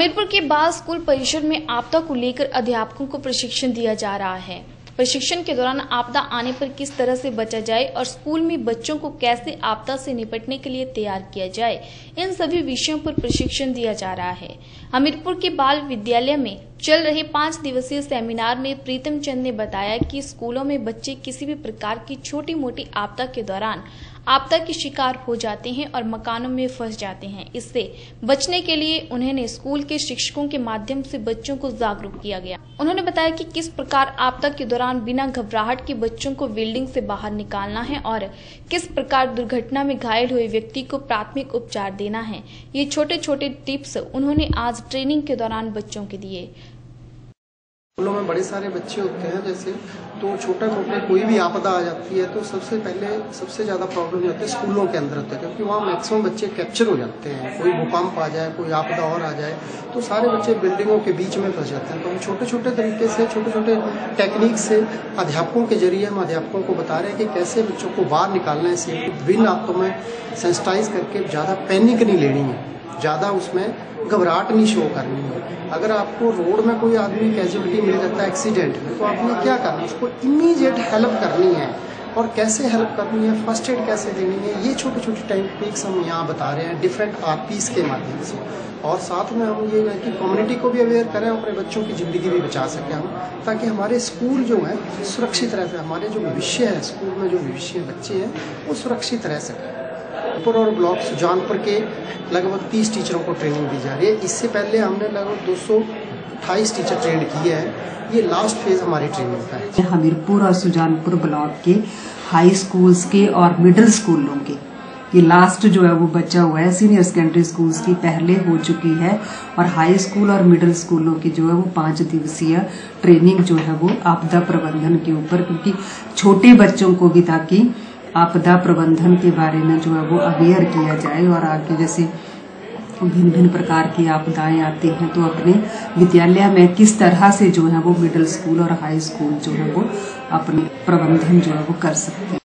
हमीरपुर के बाल स्कूल परिसर में आपदा को लेकर अध्यापकों को प्रशिक्षण दिया जा रहा है। प्रशिक्षण के दौरान आपदा आने पर किस तरह से बचा जाए और स्कूल में बच्चों को कैसे आपदा से निपटने के लिए तैयार किया जाए, इन सभी विषयों पर प्रशिक्षण दिया जा रहा है। हमीरपुर के बाल विद्यालय में चल रहे पाँच दिवसीय सेमिनार में प्रीतम चंद ने बताया कि स्कूलों में बच्चे किसी भी प्रकार की छोटी मोटी आपदा के दौरान आपदा के शिकार हो जाते हैं और मकानों में फंस जाते हैं। इससे बचने के लिए उन्होंने स्कूल के शिक्षकों के माध्यम से बच्चों को जागरूक किया गया। उन्होंने बताया कि किस प्रकार आपदा के दौरान बिना घबराहट के बच्चों को बिल्डिंग से बाहर निकालना है और किस प्रकार दुर्घटना में घायल हुए व्यक्ति को प्राथमिक उपचार देना है। ये छोटे छोटे टिप्स उन्होंने आज ट्रेनिंग के दौरान बच्चों के दिए। स्कूलों में बड़े सारे बच्चे होते हैं, जैसे तो छोटे मोटे कोई भी आपदा आ जाती है तो सबसे पहले सबसे ज़्यादा प्रॉब्लम होती है स्कूलों के अंदर होते हैं, क्योंकि वहाँ मैक्सिमम बच्चे कैप्चर हो जाते हैं। कोई भूकंप आ जाए, कोई आपदा और आ जाए तो सारे बच्चे बिल्डिंगों के बीच में फंस जाते हैं। तो हम छोटे छोटे तरीके से छोटे छोटे टेक्निक से अध्यापकों के ज़रिए हम अध्यापकों को बता रहे हैं कि कैसे बच्चों को बाहर निकालना है सेफ्टी विन आपको में सेंसिटाइज करके ज़्यादा पैनिक नहीं लेनी है। ज़्यादा उसमें घबराहट नहीं शो करनी है। अगर आपको रोड में कोई आदमी कैजुअलिटी मिल जाता है एक्सीडेंट में तो आपने क्या करना उसको इमीडिएट हेल्प करनी है। और कैसे हेल्प करनी है? फ़र्स्ट एड कैसे देनी है? ये छोटी छोटी टेक्निक्स हम यहाँ बता रहे हैं डिफरेंट आरपीस के माध्यम से। और साथ में हम ये है कि कम्युनिटी को भी अवेयर करें, अपने बच्चों की ज़िंदगी भी बचा सकें हम, ताकि हमारे स्कूल जो है, सुरक्षित रह सके। हमारे जो भविष्य है स्कूल में जो भविष्य बच्चे हैं, वो सुरक्षित रह सकें। जयपुर और ब्लॉक सुजानपुर के लगभग 30 टीचरों को ट्रेनिंग दी जा रही है। इससे पहले हमने लगभग दो सौ अट्ठाईस टीचर ट्रेंड किए हैं। ये लास्ट फ़ेज़ हमारी ट्रेनिंग का है। हमीरपुर और सुजानपुर ब्लॉक के हाई स्कूल्स के और मिडिल स्कूलों के। ये लास्ट जो है वो बचा हुआ है। सीनियर सेकेंडरी स्कूल्स की पहले हो चुकी है और हाई स्कूल और मिडिल स्कूलों की जो है वो पाँच दिवसीय ट्रेनिंग जो है वो आपदा प्रबंधन के ऊपर, क्योंकि छोटे बच्चों को भी ताकि आपदा प्रबंधन के बारे में जो है वो अवेयर किया जाए और आगे जैसे भिन्न भिन्न प्रकार की आपदाएँ आती हैं तो अपने विद्यालय में किस तरह से जो है वो मिडिल स्कूल और हाई स्कूल जो है वो अपने प्रबंधन जो है वो कर सकते हैं।